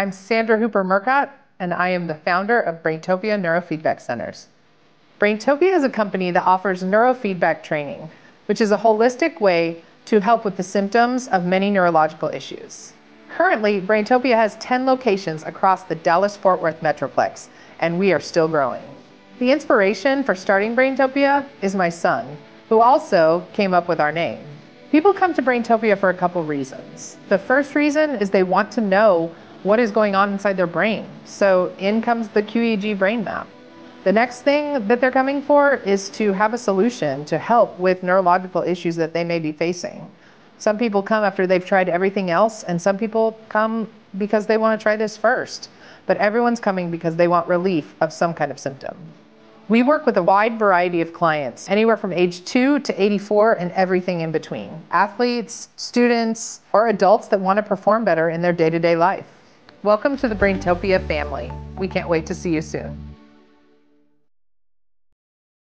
I'm Sandra Hooper Murcott, and I am the founder of Braintopia Neurofeedback Centers. Braintopia is a company that offers neurofeedback training, which is a holistic way to help with the symptoms of many neurological issues. Currently, Braintopia has 10 locations across the Dallas-Fort Worth Metroplex, and we are still growing. The inspiration for starting Braintopia is my son, who also came up with our name. People come to Braintopia for a couple reasons. The first reason is they want to know what is going on inside their brain. So in comes the QEEG brain map. The next thing that they're coming for is to have a solution to help with neurological issues that they may be facing. Some people come after they've tried everything else, and some people come because they want to try this first. But everyone's coming because they want relief of some kind of symptom. We work with a wide variety of clients, anywhere from age 2 to 84 and everything in between. Athletes, students, or adults that want to perform better in their day-to-day life. Welcome to the Braintopia family. We can't wait to see you soon.